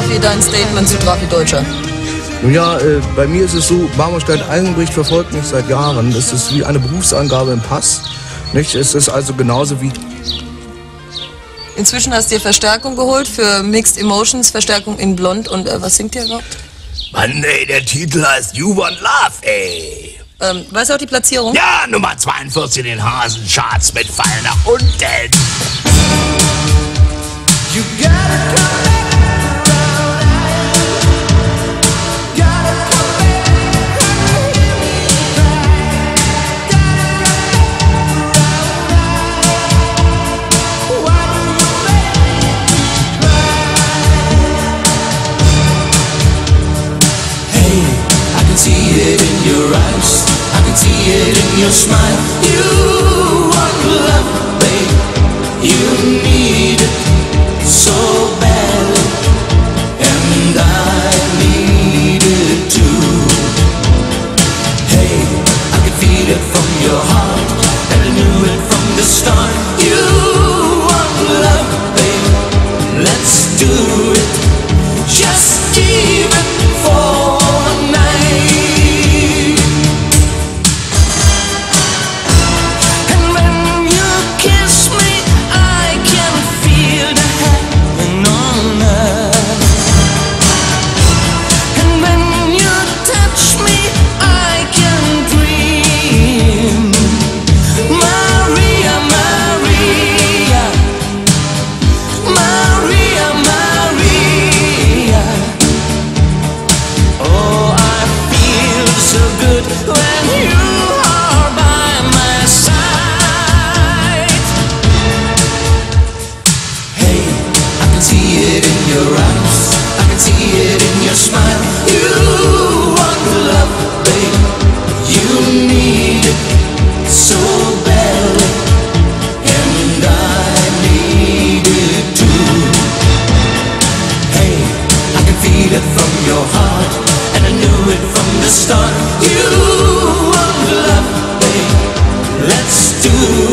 Drafi dein Statement zu Drafi Deutscher? Nun ja, äh, bei mir ist es so, Barmerstein Eisenbricht verfolgt mich seit Jahren. Es ist wie eine Berufsangabe im Pass. Nicht? Es ist also genauso wie Inzwischen hast du dir Verstärkung geholt für Mixed Emotions, Verstärkung in Blond und äh, was singt ihr überhaupt? Mann, ey, der Titel heißt You Want Love, ey. Ähm, weißt du auch die Platzierung? Ja, Nummer 42 in den Hasencharts mit Fall nach unten. Your eyes. I can see it in your smile. You want love, babe. You need it so badly, and I need it too. Hey, I can feel it from your heart, and I knew it from the start. You want love, babe. Let's do it. your eyes, I can see it in your smile. You want love, babe, you need it so badly, and I need it too. Hey, I can feel it from your heart, and I knew it from the start. You want love, babe, let's do it.